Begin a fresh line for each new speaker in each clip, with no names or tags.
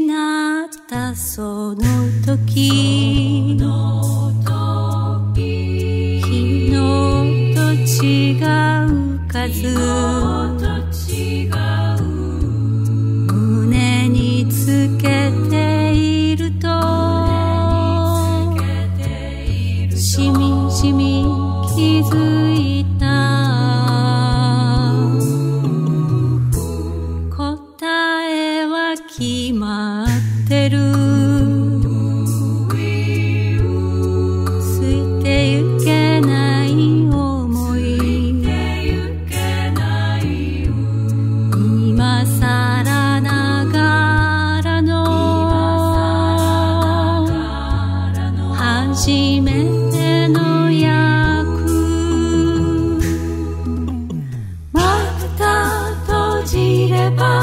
になったその時。きの昨日と違う数。る。ついてゆけない思い。今さらながらの。初めての役また閉じれば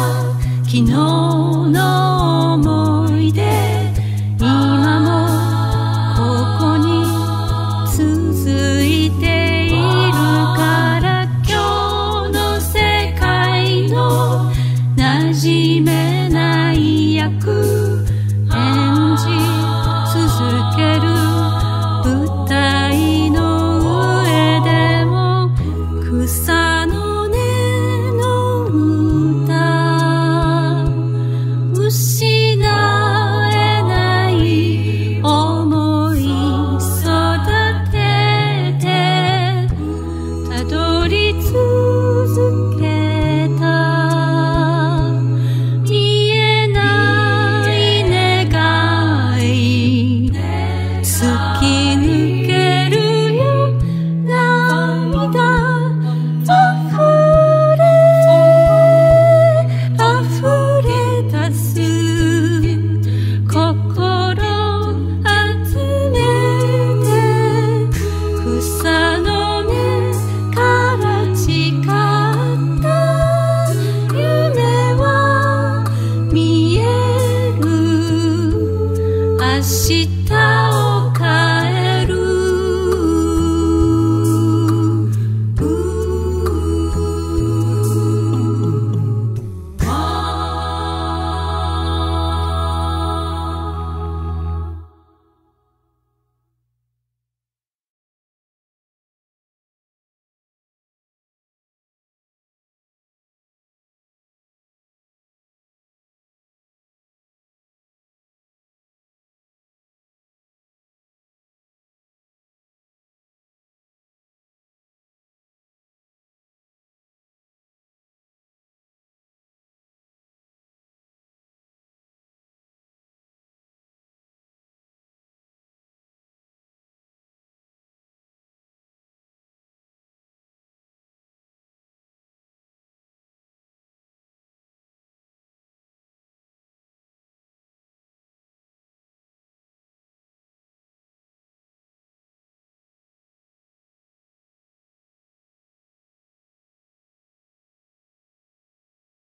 昨日の